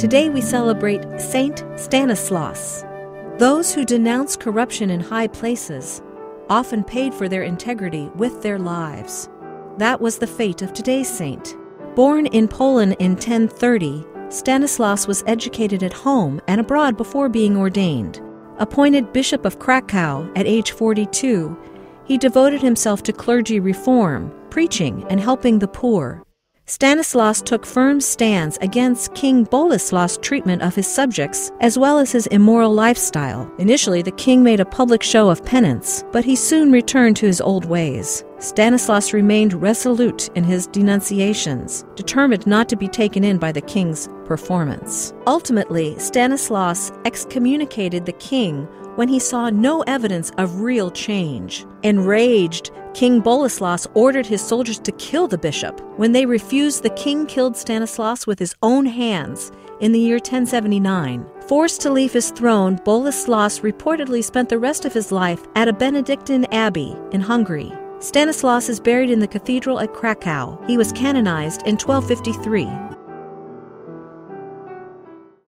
Today we celebrate Saint Stanislaus. Those who denounce corruption in high places often paid for their integrity with their lives. That was the fate of today's saint. Born in Poland in 1030, Stanislaus was educated at home and abroad before being ordained. Appointed Bishop of Krakow at age 42, he devoted himself to clergy reform, preaching, and helping the poor. Stanislaus took firm stands against King Boleslaus' treatment of his subjects, as well as his immoral lifestyle. Initially, the king made a public show of penance, but he soon returned to his old ways. Stanislaus remained resolute in his denunciations, determined not to be taken in by the king's performance. Ultimately, Stanislaus excommunicated the king when he saw no evidence of real change. Enraged, King Boleslaus ordered his soldiers to kill the bishop. When they refused, the king killed Stanislaus with his own hands in the year 1079. Forced to leave his throne, Boleslaus reportedly spent the rest of his life at a Benedictine abbey in Hungary. Stanislaus is buried in the cathedral at Krakow. He was canonized in 1253.